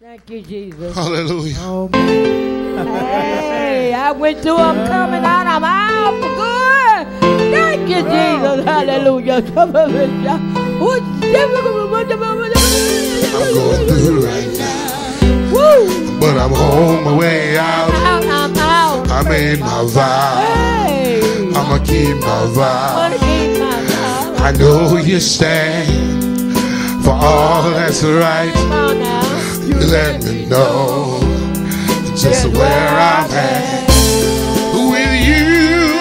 Thank you, Jesus. Hallelujah. Oh, hey, I went through, I'm coming out, I'm out for good. Thank you, Jesus. Hallelujah. I'm going through it right now. Woo. But I'm on my way out. Out, I'm out. I made my vow. Hey. I'ma keep my vow. Wanna keep my vow. I know you stand for all that's right. Let me know just where I'm at. With you,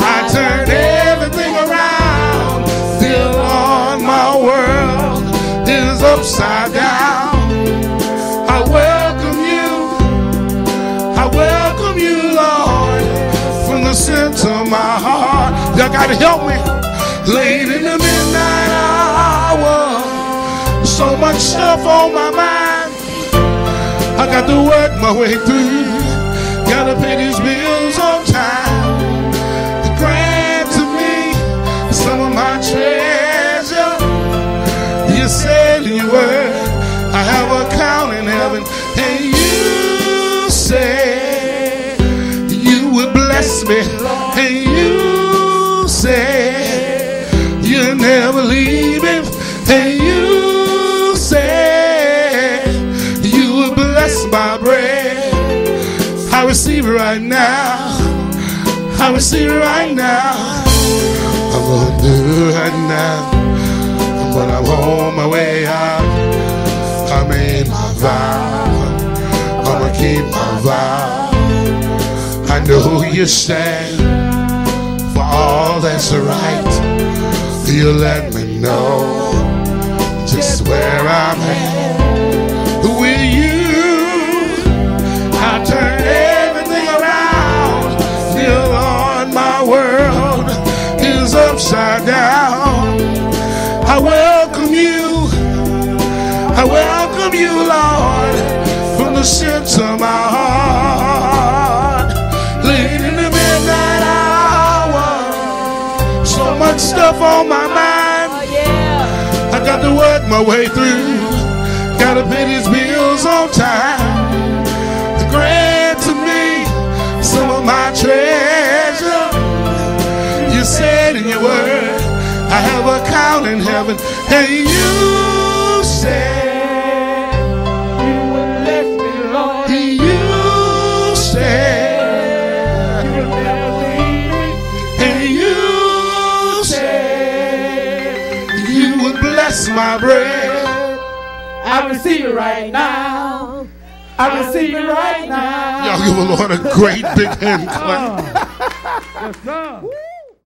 I turn everything around. Still on my world is upside down. I welcome you. I welcome you, Lord, from the center of my heart. Y'all gotta help me. Late in the midnight much stuff on my mind. I got to work my way through. Gotta pay these bills on time. Grant to me some of my treasure. You said in your word, I have a count in heaven, and you said you would bless me, and you my bread. I receive it right now. I receive it right now. I'm gonna do it right now. But I'm on my way out. I made my vow. I'ma keep my vow. I know you stand for all that's right. You let me know just where I'm at. I welcome you. I welcome you, Lord, from the center of my heart. Late in the midnight hour, so much stuff on my mind. Oh, yeah. I got to work my way through. Gotta pay these bills on time. Grant to me some of my treasure. Have in heaven, and you said You would bless me, Lord. you said, You would never leave me. you said you would bless my bread. I receive it right now. I receive it right now. Y'all give the Lord a great big hand clap. Yes, sir.